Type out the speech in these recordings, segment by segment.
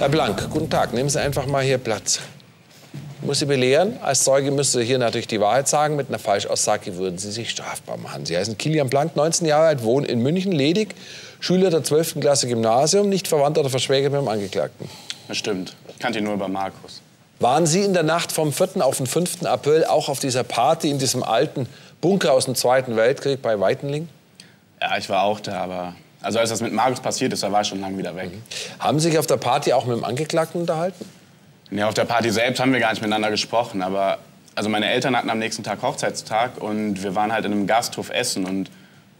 Herr Blank, guten Tag. Nehmen Sie einfach mal hier Platz. Ich muss Sie belehren, als Zeuge müssen Sie hier natürlich die Wahrheit sagen. Mit einer Falschaussage würden Sie sich strafbar machen. Sie heißen Kilian Blank, 19 Jahre alt, wohnen in München, ledig, Schüler der 12. Klasse Gymnasium, nicht verwandt oder verschwägert mit dem Angeklagten. Das stimmt. Ich kannte ihn nur über Markus. Waren Sie in der Nacht vom 4. auf den 5. April auch auf dieser Party in diesem alten Bunker aus dem Zweiten Weltkrieg bei Weitenling? Ja, ich war auch da, aber also als das mit Markus passiert ist, da war ich schon lange wieder weg. Mhm. Haben Sie sich auf der Party auch mit dem Angeklagten unterhalten? Nee, auf der Party selbst haben wir gar nicht miteinander gesprochen, aber also meine Eltern hatten am nächsten Tag Hochzeitstag und wir waren halt in einem Gasthof essen und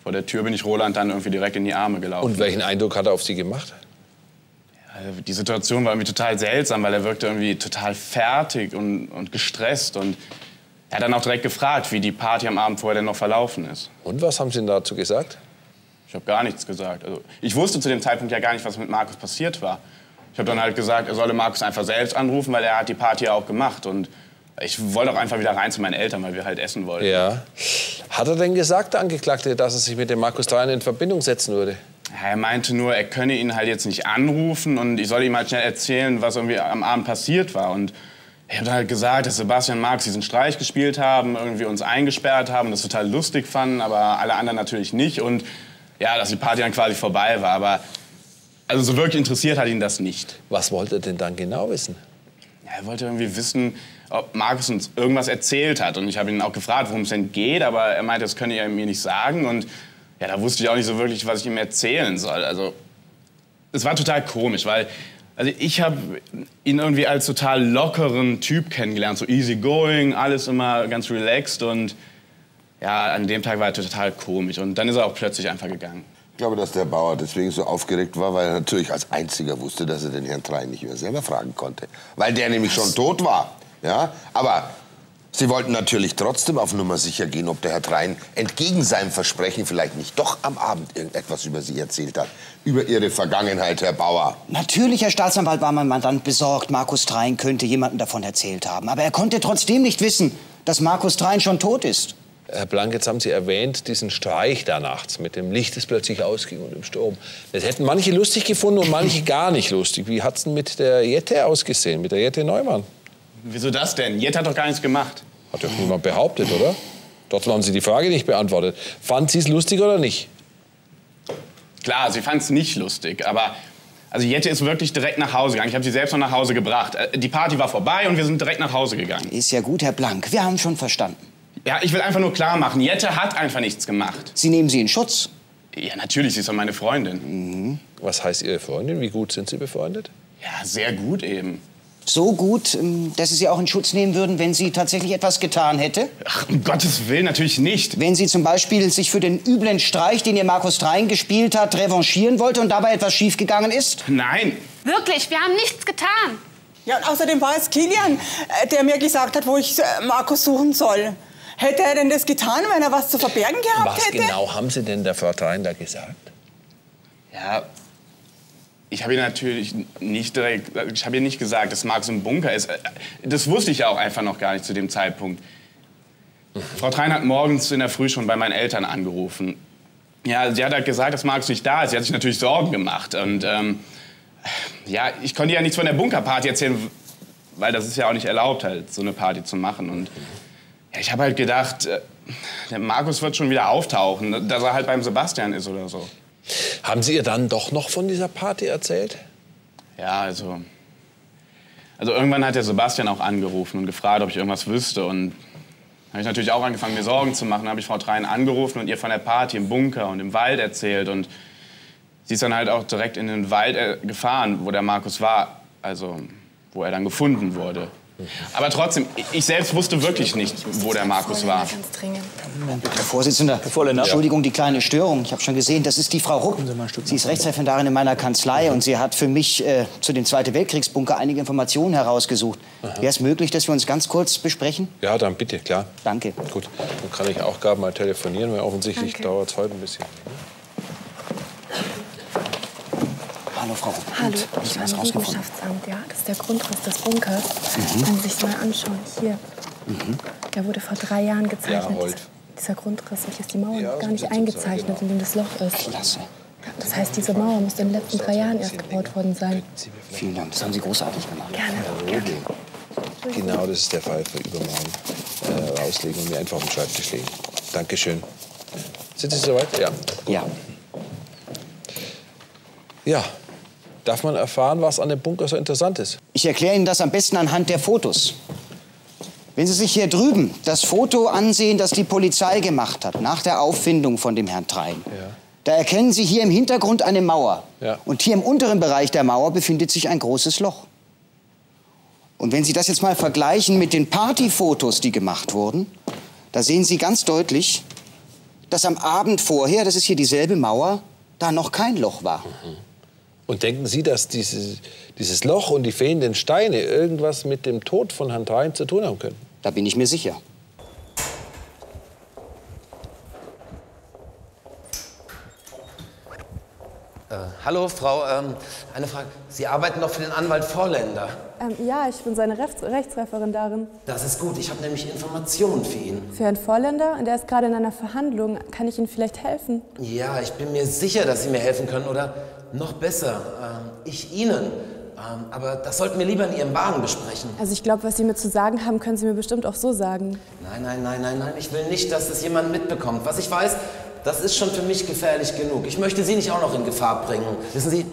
vor der Tür bin ich Roland dann irgendwie direkt in die Arme gelaufen. Und welchen Eindruck hat er auf Sie gemacht? Ja, die Situation war irgendwie total seltsam, weil er wirkte irgendwie total fertig und, und gestresst und er hat dann auch direkt gefragt, wie die Party am Abend vorher denn noch verlaufen ist. Und was haben Sie denn dazu gesagt? Ich habe gar nichts gesagt. Also, ich wusste zu dem Zeitpunkt ja gar nicht, was mit Markus passiert war. Ich habe dann halt gesagt, er solle Markus einfach selbst anrufen, weil er hat die Party ja auch gemacht. Und ich wollte auch einfach wieder rein zu meinen Eltern, weil wir halt essen wollten. Ja. Hat er denn gesagt, der Angeklagte, dass er sich mit dem Markus Drein in Verbindung setzen würde? Er meinte nur, er könne ihn halt jetzt nicht anrufen und ich solle ihm halt schnell erzählen, was irgendwie am Abend passiert war. Und ich habe halt gesagt, dass Sebastian und Marx diesen Streich gespielt haben, irgendwie uns eingesperrt haben und das total lustig fanden, aber alle anderen natürlich nicht. Und ja, dass die Party dann quasi vorbei war. Aber also so wirklich interessiert hat ihn das nicht. Was wollte er denn dann genau wissen? Ja, er wollte irgendwie wissen, ob Markus uns irgendwas erzählt hat. Und ich habe ihn auch gefragt, worum es denn geht, aber er meinte, das könne er mir nicht sagen. Und ja, da wusste ich auch nicht so wirklich, was ich ihm erzählen soll. Also es war total komisch, weil also ich habe ihn irgendwie als total lockeren Typ kennengelernt, so easy going, alles immer ganz relaxed und ja, an dem Tag war er total komisch und dann ist er auch plötzlich einfach gegangen. Ich glaube, dass der Bauer deswegen so aufgeregt war, weil er natürlich als einziger wusste, dass er den Herrn Trein nicht mehr selber fragen konnte, weil der nämlich schon tot war. Ja, aber Sie wollten natürlich trotzdem auf Nummer sicher gehen, ob der Herr Trein entgegen seinem Versprechen vielleicht nicht doch am Abend irgendetwas über Sie erzählt hat. Über Ihre Vergangenheit, Herr Bauer. Natürlich, Herr Staatsanwalt, war mein Mandant besorgt, Markus Trein könnte jemandem davon erzählt haben. Aber er konnte trotzdem nicht wissen, dass Markus Trein schon tot ist. Herr Blank, jetzt haben Sie erwähnt, diesen Streich da nachts mit dem Licht, das plötzlich ausging und dem Sturm. Das hätten manche lustig gefunden und manche gar nicht lustig. Wie hat es denn mit der Jette ausgesehen, mit der Jette Neumann? Wieso das denn? Jett hat doch gar nichts gemacht. Hat doch niemand behauptet, oder? Dort haben Sie die Frage nicht beantwortet. Fand sie es lustig oder nicht? Klar, sie fand es nicht lustig, aber also Jette ist wirklich direkt nach Hause gegangen. Ich habe sie selbst noch nach Hause gebracht. Äh, die Party war vorbei und wir sind direkt nach Hause gegangen. Ist ja gut, Herr Blank. Wir haben schon verstanden. Ja, ich will einfach nur klar machen, Jette hat einfach nichts gemacht. Sie nehmen sie in Schutz? Ja, natürlich, sie ist doch meine Freundin. Mhm. Was heißt Ihre Freundin? Wie gut sind Sie befreundet? Ja, sehr gut eben so gut, ähm, dass Sie sie auch in Schutz nehmen würden, wenn sie tatsächlich etwas getan hätte? Ach, um Gottes Willen, natürlich nicht. Wenn sie zum Beispiel sich für den üblen Streich, den ihr Markus Drein gespielt hat, revanchieren wollte und dabei etwas schiefgegangen ist? Nein. Wirklich, wir haben nichts getan. Ja, und außerdem war es Kilian, äh, der mir gesagt hat, wo ich äh, Markus suchen soll. Hätte er denn das getan, wenn er was zu verbergen gehabt was hätte? Was genau haben Sie denn der Frau da gesagt? Ja, ich habe ihr natürlich nicht direkt, ich habe ihr nicht gesagt, dass Marx im Bunker ist. Das wusste ich ja auch einfach noch gar nicht zu dem Zeitpunkt. Mhm. Frau Trein hat morgens in der Früh schon bei meinen Eltern angerufen. Ja, sie hat halt gesagt, dass Marx nicht da ist. Sie hat sich natürlich Sorgen gemacht. Und ähm, ja, ich konnte ja nichts von der Bunkerparty erzählen, weil das ist ja auch nicht erlaubt, halt so eine Party zu machen. Und ja, ich habe halt gedacht, äh, der Markus wird schon wieder auftauchen, dass er halt beim Sebastian ist oder so. Haben Sie ihr dann doch noch von dieser Party erzählt? Ja, also. Also irgendwann hat der Sebastian auch angerufen und gefragt, ob ich irgendwas wüsste. Und habe ich natürlich auch angefangen, mir Sorgen zu machen. Dann habe ich Frau Trein angerufen und ihr von der Party im Bunker und im Wald erzählt. Und sie ist dann halt auch direkt in den Wald äh, gefahren, wo der Markus war. Also, wo er dann gefunden wurde. Aber trotzdem, ich selbst wusste wirklich nicht, wo der Markus war. Herr Vorsitzender, Entschuldigung, die kleine Störung. Ich habe schon gesehen, das ist die Frau Ruck. Sie ist Rechtsreferendarin in meiner Kanzlei und sie hat für mich äh, zu dem Zweiten Weltkriegsbunker einige Informationen herausgesucht. Wäre es möglich, dass wir uns ganz kurz besprechen? Ja, dann bitte, klar. Danke. Gut, dann kann ich auch gerade mal telefonieren, weil offensichtlich dauert es heute ein bisschen. Hallo, Frau Rupp. Hallo, ich war im Liegenschaftsamt, ja. Das ist der Grundriss des Bunkers. Mhm. Können Sie sich mal anschauen. Hier. Mhm. Der wurde vor drei Jahren gezeichnet. Ja, Dieser Grundriss. Und hier ist die Mauer ja, gar nicht eingezeichnet, genau. in dem das Loch ist. Klasse. Das heißt, diese Mauer muss in den letzten drei Jahren erst gebaut worden sein. Vielen Dank, das haben Sie großartig gemacht. Gerne. Genau, das ist der Fall für übermorgen. Äh, rauslegen und mir einfach auf den Schreibtisch legen. Dankeschön. Sind Sie soweit? Ja. Ja. Ja. Darf man erfahren, was an dem Bunker so interessant ist? Ich erkläre Ihnen das am besten anhand der Fotos. Wenn Sie sich hier drüben das Foto ansehen, das die Polizei gemacht hat, nach der Auffindung von dem Herrn Trein, da erkennen Sie hier im Hintergrund eine Mauer. Ja. Und hier im unteren Bereich der Mauer befindet sich ein großes Loch. Und wenn Sie das jetzt mal vergleichen mit den Partyfotos, die gemacht wurden, da sehen Sie ganz deutlich, dass am Abend vorher, das ist hier dieselbe Mauer, da noch kein Loch war. Und denken Sie, dass dieses, dieses Loch und die fehlenden Steine irgendwas mit dem Tod von Herrn Trein zu tun haben können? Da bin ich mir sicher. Äh, hallo, Frau. Ähm, eine Frage. Sie arbeiten doch für den Anwalt Vorländer. Ähm, ja, ich bin seine Rechts Rechtsreferendarin. Das ist gut. Ich habe nämlich Informationen für ihn. Für Herrn Vorländer, und der ist gerade in einer Verhandlung. Kann ich Ihnen vielleicht helfen? Ja, ich bin mir sicher, dass Sie mir helfen können. Oder noch besser, ähm, ich Ihnen. Ähm, aber das sollten wir lieber in Ihrem Wagen besprechen. Also ich glaube, was Sie mir zu sagen haben, können Sie mir bestimmt auch so sagen. Nein, nein, nein, nein, nein. Ich will nicht, dass es jemand mitbekommt. Was ich weiß, das ist schon für mich gefährlich genug. Ich möchte Sie nicht auch noch in Gefahr bringen. Wissen Sie,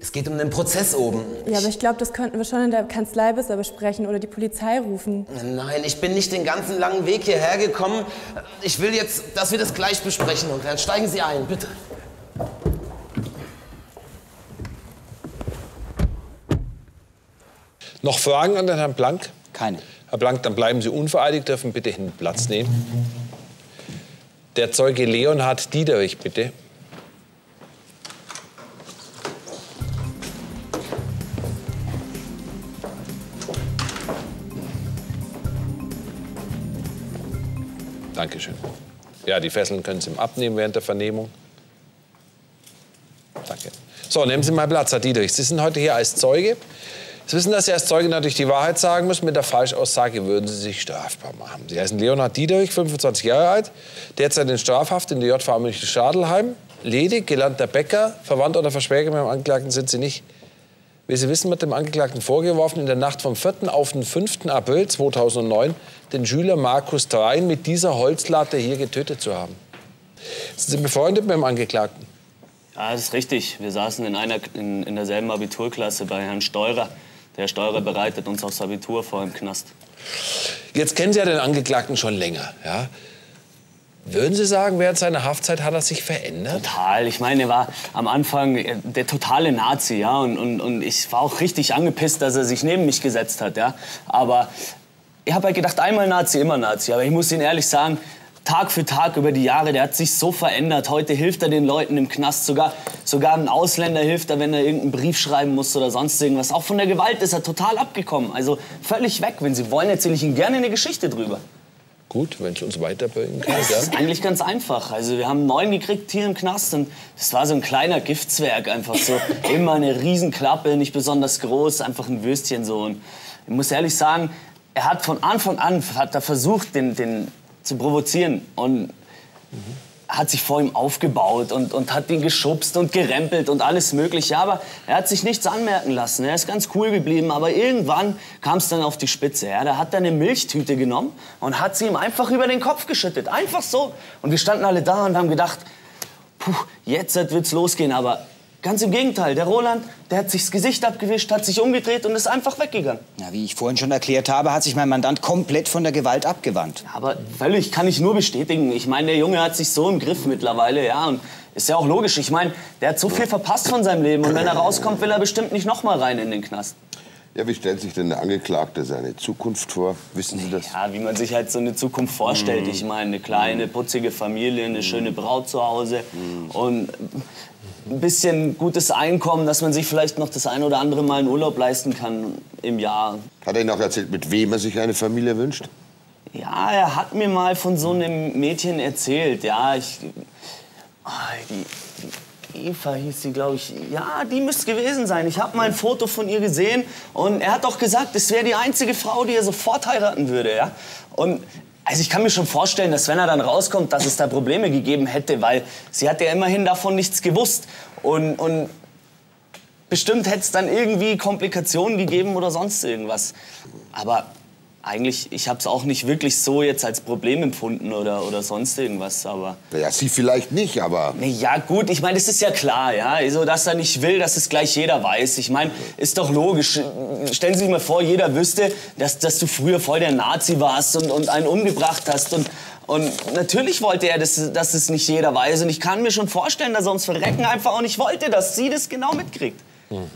es geht um den Prozess oben. Ja, aber ich glaube, das könnten wir schon in der Kanzlei besser besprechen oder die Polizei rufen. Nein, ich bin nicht den ganzen langen Weg hierher gekommen. Ich will jetzt, dass wir das gleich besprechen. Und dann steigen Sie ein, bitte. Noch Fragen an den Herrn Blank? Keine. Herr Blank, dann bleiben Sie unvereidigt, dürfen bitte hinten Platz nehmen. Der Zeuge Leonhard Diederich, bitte. Dankeschön. Ja, die Fesseln können Sie ihm abnehmen während der Vernehmung. Danke. So, nehmen Sie mal Platz, Herr Diederich. Sie sind heute hier als Zeuge. Sie wissen, dass Sie als Zeuge natürlich die Wahrheit sagen müssen. Mit der Falschaussage würden Sie sich strafbar machen. Sie heißen Leonhard Diederich, 25 Jahre alt, derzeit in Strafhaft in der JVA München Stadelheim. Ledig, gelernter Bäcker, verwandt oder Verschwäger mit dem Angeklagten sind Sie nicht. Wie Sie wissen, wird dem Angeklagten vorgeworfen, in der Nacht vom 4. auf den 5. April 2009 den Schüler Markus Drein mit dieser Holzlatte hier getötet zu haben. Sind Sie befreundet mit dem Angeklagten? Ja, das ist richtig. Wir saßen in, einer, in, in derselben Abiturklasse bei Herrn Steurer. Der Steurer bereitet uns aufs Abitur vor im Knast. Jetzt kennen Sie ja den Angeklagten schon länger. Ja? Würden Sie sagen, während seiner Haftzeit hat er sich verändert? Total. Ich meine, er war am Anfang äh, der totale Nazi, ja. Und, und, und ich war auch richtig angepisst, dass er sich neben mich gesetzt hat, ja. Aber ich habe halt gedacht, einmal Nazi, immer Nazi. Aber ich muss Ihnen ehrlich sagen, Tag für Tag über die Jahre, der hat sich so verändert. Heute hilft er den Leuten im Knast. Sogar, sogar ein Ausländer hilft er, wenn er irgendeinen Brief schreiben muss oder sonst irgendwas. Auch von der Gewalt ist er total abgekommen. Also völlig weg. Wenn Sie wollen, erzähle ich Ihnen gerne eine Geschichte drüber. Gut, wenn es uns weiterbringen kann. Das ist eigentlich ganz einfach. Also wir haben neuen gekriegt hier im Knast und das war so ein kleiner Giftzwerg einfach so. Immer eine Riesenklappe, nicht besonders groß, einfach ein Würstchen so. Und ich muss ehrlich sagen, er hat von Anfang an hat er versucht, den, den zu provozieren und hat sich vor ihm aufgebaut und, und hat ihn geschubst und gerempelt und alles Mögliche. Aber er hat sich nichts anmerken lassen. Er ist ganz cool geblieben. Aber irgendwann kam es dann auf die Spitze. Ja. Da hat er eine Milchtüte genommen und hat sie ihm einfach über den Kopf geschüttet. Einfach so. Und wir standen alle da und haben gedacht, puh, jetzt wird's losgehen. Aber ganz im Gegenteil. Der Roland, der hat sich das Gesicht abgewischt, hat sich umgedreht und ist einfach weggegangen. Ja, wie ich vorhin schon erklärt habe, hat sich mein Mandant komplett von der Gewalt abgewandt. Aber völlig kann ich nur bestätigen. Ich meine, der Junge hat sich so im Griff mittlerweile, ja. Und ist ja auch logisch. Ich meine, der hat so viel verpasst von seinem Leben. Und wenn er rauskommt, will er bestimmt nicht noch mal rein in den Knast. Ja, wie stellt sich denn der Angeklagte seine Zukunft vor? Wissen Sie das? Ja, wie man sich halt so eine Zukunft vorstellt. Ich meine, eine kleine, putzige Familie, eine schöne Braut zu Hause und ein bisschen gutes Einkommen, dass man sich vielleicht noch das ein oder andere Mal einen Urlaub leisten kann im Jahr. Hat er Ihnen auch erzählt, mit wem er sich eine Familie wünscht? Ja, er hat mir mal von so einem Mädchen erzählt. Ja, ich. Ah, die, die Eva hieß sie, glaube ich. Ja, die müsste gewesen sein. Ich habe mal ein Foto von ihr gesehen und er hat auch gesagt, es wäre die einzige Frau, die er sofort heiraten würde. Ja? Und Also ich kann mir schon vorstellen, dass wenn er dann rauskommt, dass es da Probleme gegeben hätte, weil sie hat ja immerhin davon nichts gewusst. Und, und bestimmt hätte es dann irgendwie Komplikationen gegeben oder sonst irgendwas. Aber eigentlich, ich habe es auch nicht wirklich so jetzt als Problem empfunden oder, oder sonst irgendwas, aber... Ja, sie vielleicht nicht, aber... Ja gut, ich meine, es ist ja klar, ja, also, dass er nicht will, dass es gleich jeder weiß. Ich meine, ist doch logisch. Stellen Sie sich mal vor, jeder wüsste, dass, dass du früher voll der Nazi warst und, und einen umgebracht hast und... Und natürlich wollte er, dass, dass es nicht jeder weiß. Und ich kann mir schon vorstellen, dass er ums Verrecken einfach auch nicht wollte, dass sie das genau mitkriegt. Mhm.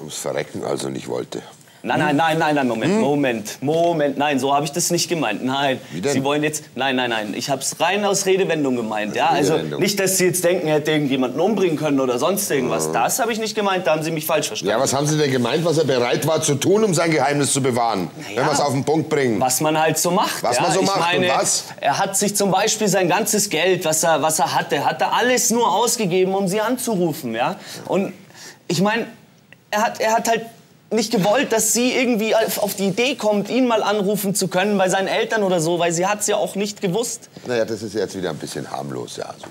Ums Verrecken also nicht wollte. Nein, nein, nein, nein, nein, Moment, Moment, Moment, nein, so habe ich das nicht gemeint. Nein? Sie wollen jetzt, nein, nein, nein, ich habe es rein aus Redewendung gemeint. Ja, also nicht, dass Sie jetzt denken, er hätte irgendjemanden umbringen können oder sonst irgendwas. Das habe ich nicht gemeint, da haben Sie mich falsch verstanden. Ja, was haben Sie denn gemeint, was er bereit war zu tun, um sein Geheimnis zu bewahren? ja. Wenn wir es auf den Punkt bringen. Was man halt so macht. Was ja, man so macht und meine, was? Er hat sich zum Beispiel sein ganzes Geld, was er, was er hatte, hat er alles nur ausgegeben, um sie anzurufen. Ja? Und ich meine, er hat, er hat halt nicht gewollt, dass sie irgendwie auf die Idee kommt, ihn mal anrufen zu können bei seinen Eltern oder so, weil sie hat es ja auch nicht gewusst. Naja, das ist jetzt wieder ein bisschen harmlos, ja. Also,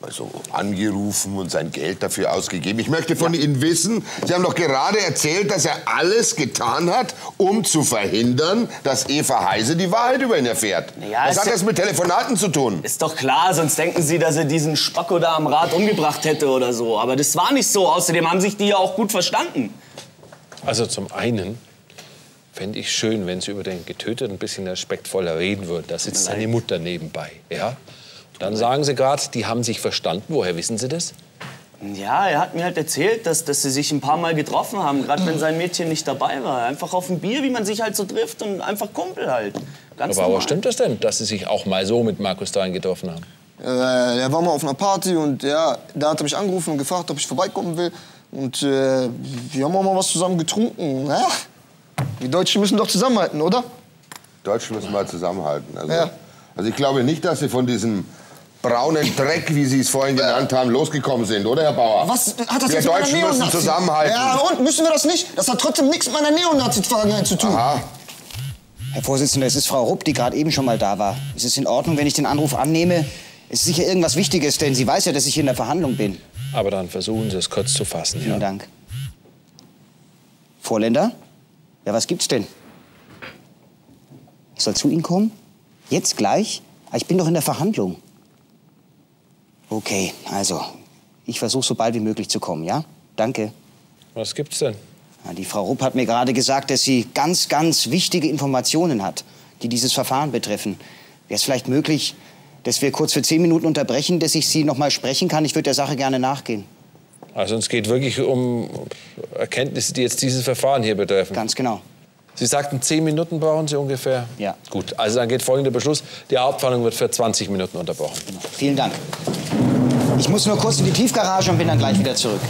mal so angerufen und sein Geld dafür ausgegeben. Ich möchte von Ihnen wissen, Sie haben doch gerade erzählt, dass er alles getan hat, um zu verhindern, dass Eva Heise die Wahrheit über ihn erfährt. Ja, Was hat ja- das mit Telefonaten zu tun? Ist doch klar, sonst denken sie, dass er diesen Spacko da am Rad umgebracht hätte oder so. Aber das war nicht so. Außerdem haben sich die ja auch gut verstanden. Also zum einen fände ich schön, wenn Sie über den Getöteten ein bisschen respektvoller reden würden. Da sitzt seine Mutter nebenbei. Ja? Dann sagen Sie gerade, die haben sich verstanden. Woher wissen Sie das? Ja, er hat mir halt erzählt, dass, dass sie sich ein paar Mal getroffen haben, gerade wenn sein Mädchen nicht dabei war. Einfach auf ein Bier, wie man sich halt so trifft und einfach Kumpel halt. Ganz Aber, normal. stimmt das denn, dass Sie sich auch mal so mit Markus Dahin getroffen haben? Äh, er war mal auf einer Party und ja, da hat er mich angerufen und gefragt, ob ich vorbeikommen will. Und äh, wir haben auch mal was zusammen getrunken. Ja, die Deutschen müssen doch zusammenhalten, oder? Deutschen müssen mal zusammenhalten. Also, Ja. also ich glaube nicht, dass Sie von diesem braunen Dreck, wie Sie es vorhin genannt haben, losgekommen sind, oder, Herr Bauer? Was hat das Wir jetzt mit Deutschen müssen zusammenhalten. Ja, und müssen wir das nicht? Das hat trotzdem nichts mit meiner Neonazi-Vergangenheit zu tun. Aha. Herr Vorsitzender, es ist Frau Rupp, die gerade eben schon mal da war. Ist es in Ordnung, wenn ich den Anruf annehme? Es ist sicher irgendwas Wichtiges, denn sie weiß ja, dass ich hier in der Verhandlung bin. Aber dann versuchen Sie es kurz zu fassen. Vielen Ja? Dank. Vorländer? Ja, was gibt's denn? Ich soll zu Ihnen kommen? Jetzt gleich? Ah, Ich bin doch in der Verhandlung. Okay, also, ich versuche so bald wie möglich zu kommen, ja? Danke. Was gibt's denn? Ja, die Frau Rupp hat mir gerade gesagt, dass sie ganz, ganz wichtige Informationen hat, die dieses Verfahren betreffen. Wäre es vielleicht möglich, dass wir kurz für zehn Minuten unterbrechen, dass ich Sie noch mal sprechen kann? Ich würde der Sache gerne nachgehen. Also es geht wirklich um Erkenntnisse, die jetzt dieses Verfahren hier betreffen. Ganz genau. Sie sagten, zehn Minuten brauchen Sie ungefähr? Ja. Gut, also dann geht folgender Beschluss. Die Hauptverhandlung wird für 20 Minuten unterbrochen. Vielen Dank. Ich muss nur kurz in die Tiefgarage und bin dann gleich wieder zurück.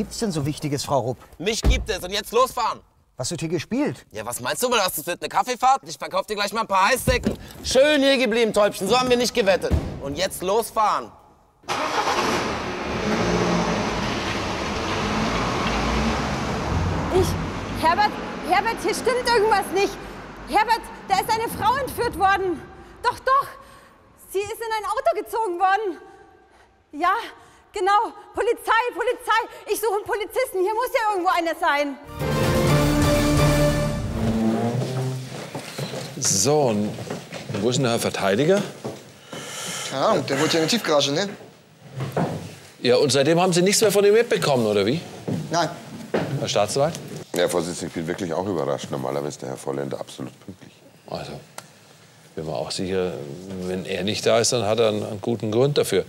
Gibt's denn so Wichtiges, Frau Rupp? Mich gibt es und jetzt losfahren. Was wird hier gespielt? Ja, was meinst du wohl, was das wird? Eine Kaffeefahrt? Ich verkauf dir gleich mal ein paar Heißsäcken. Schön hier geblieben, Täubchen. So haben wir nicht gewettet. Und jetzt losfahren. Ich, Herbert, Herbert, hier stimmt irgendwas nicht. Herbert, da ist eine Frau entführt worden. Doch, doch. Sie ist in ein Auto gezogen worden. Ja, genau. Polizei, Polizei. Ich suche einen Polizisten. Hier muss ja irgendwo einer sein. So, und wo ist denn der Herr Verteidiger? Keine Ahnung, der wollte ja in die Tiefgarage, ne? Ja, und seitdem haben Sie nichts mehr von ihm mitbekommen, oder wie? Nein. Herr Staatsanwalt? Herr Vorsitzender, ich bin wirklich auch überrascht. Normalerweise ist der Herr Volländer absolut pünktlich. Also, bin mir auch sicher, wenn er nicht da ist, dann hat er einen, einen guten Grund dafür.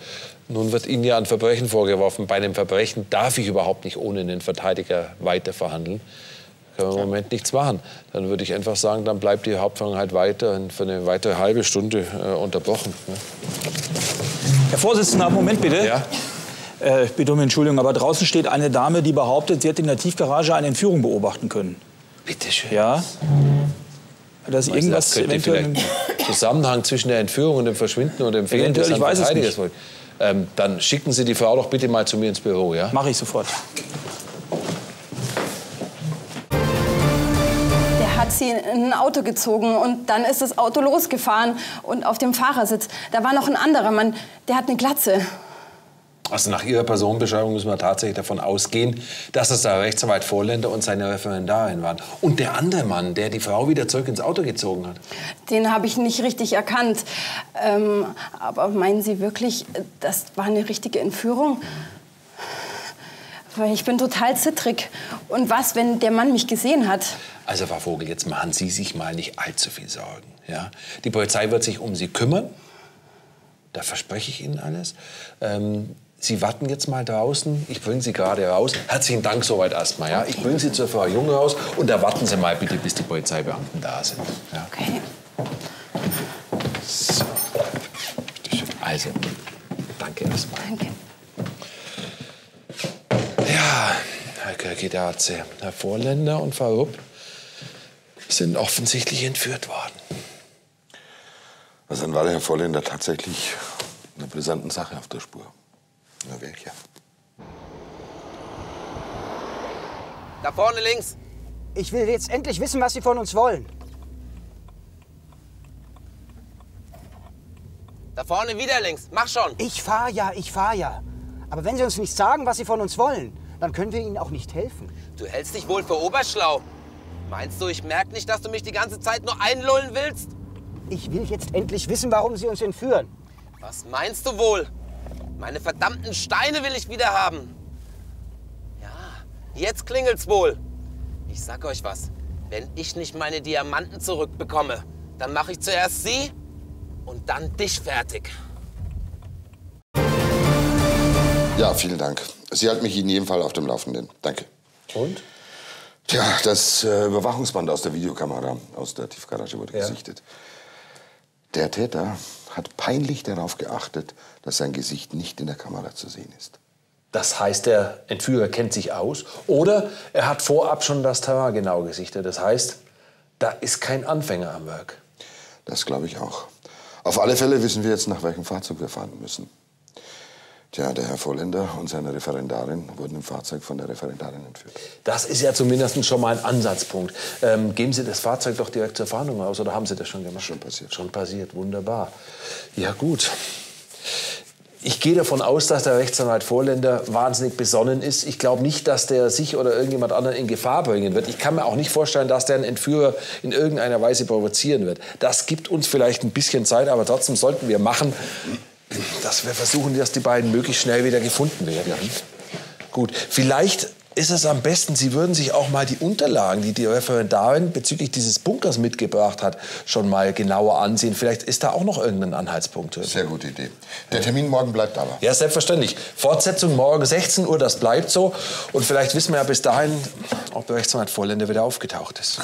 Nun wird Ihnen ja ein Verbrechen vorgeworfen. Bei einem Verbrechen darf ich überhaupt nicht ohne den Verteidiger weiter verhandeln. Können wir im Moment nichts machen. Dann würde ich einfach sagen, dann bleibt die Hauptverhandlung halt weiter für eine weitere halbe Stunde äh, unterbrochen. Ne? Herr Vorsitzender, Moment bitte. Ja? Äh, ich bitte um Entschuldigung, aber draußen steht eine Dame, die behauptet, sie hätte in der Tiefgarage eine Entführung beobachten können. Bitte schön. Ja? Das irgendwas eventuell... Zusammenhang zwischen der Entführung und dem Verschwinden und dem Fehlen Eventuell, des ich weiß es Verteidigers nicht. wohl. Ähm, dann schicken Sie die Frau doch bitte mal zu mir ins Büro, ja? Mache ich sofort. Der hat sie in ein Auto gezogen und dann ist das Auto losgefahren und auf dem Fahrersitz, da war noch ein anderer Mann, der hat eine Glatze. Also nach Ihrer Personenbeschreibung müssen wir tatsächlich davon ausgehen, dass es der Rechtsanwalt Vorländer und seine Referendarin waren. Und der andere Mann, der die Frau wieder zurück ins Auto gezogen hat. Den habe ich nicht richtig erkannt. Ähm, aber meinen Sie wirklich, das war eine richtige Entführung? Ich bin total zittrig. Und was, wenn der Mann mich gesehen hat? Also Frau Vogel, jetzt machen Sie sich mal nicht allzu viel Sorgen. Ja? Die Polizei wird sich um Sie kümmern. Da verspreche ich Ihnen alles. Ähm, Sie warten jetzt mal draußen. Ich bringe Sie gerade raus. Herzlichen Dank soweit erstmal. Ja? Ich bringe Sie zur Frau Jung raus und da warten Sie mal bitte, bis die Polizeibeamten da sind. Ja? Okay. So. Also, danke erstmal. Danke. Ja, Herr Kirkidaze, Herr Vorländer und Frau Rupp sind offensichtlich entführt worden. Also dann war der Herr Volländer tatsächlich einer brisanten Sache auf der Spur. Da vorne links. Ich will jetzt endlich wissen, was Sie von uns wollen. Da vorne wieder links. Mach schon. Ich fahr ja, ich fahr ja. Aber wenn Sie uns nicht sagen, was Sie von uns wollen, dann können wir Ihnen auch nicht helfen. Du hältst dich wohl für oberschlau. Meinst du, ich merk nicht, dass du mich die ganze Zeit nur einlullen willst? Ich will jetzt endlich wissen, warum Sie uns entführen. Was meinst du wohl? Meine verdammten Steine will ich wieder haben. Jetzt klingelt's wohl. Ich sag euch was. Wenn ich nicht meine Diamanten zurückbekomme, dann mache ich zuerst sie und dann dich fertig. Ja, vielen Dank. Sie halten mich in jedem Fall auf dem Laufenden. Danke. Und? Tja, das äh, Überwachungsband aus der Videokamera aus der Tiefgarage wurde Ja. gesichtet. Der Täter hat peinlich darauf geachtet, dass sein Gesicht nicht in der Kamera zu sehen ist. Das heißt, der Entführer kennt sich aus oder er hat vorab schon das Terrain genau gesichtet. Das heißt, da ist kein Anfänger am Werk. Das glaube ich auch. Auf alle Fälle wissen wir jetzt, nach welchem Fahrzeug wir fahren müssen. Tja, der Herr Volländer und seine Referendarin wurden im Fahrzeug von der Referendarin entführt. Das ist ja zumindest schon mal ein Ansatzpunkt. Ähm, geben Sie das Fahrzeug doch direkt zur Fahndung aus oder haben Sie das schon gemacht? Schon passiert. Schon passiert, wunderbar. Ja gut. Ich gehe davon aus, dass der Rechtsanwalt Vorländer wahnsinnig besonnen ist. Ich glaube nicht, dass der sich oder irgendjemand anderen in Gefahr bringen wird. Ich kann mir auch nicht vorstellen, dass der einen Entführer in irgendeiner Weise provozieren wird. Das gibt uns vielleicht ein bisschen Zeit, aber trotzdem sollten wir machen, dass wir versuchen, dass die beiden möglichst schnell wieder gefunden werden. Gut, vielleicht ist es am besten, Sie würden sich auch mal die Unterlagen, die die Referendarin bezüglich dieses Bunkers mitgebracht hat, schon mal genauer ansehen. Vielleicht ist da auch noch irgendein Anhaltspunkt. drin. Sehr gute Idee. Der Termin morgen bleibt aber. Ja, selbstverständlich. Fortsetzung morgen 16 Uhr, das bleibt so. Und vielleicht wissen wir ja bis dahin, ob der Rechtsanwalt Vorländer wieder aufgetaucht ist.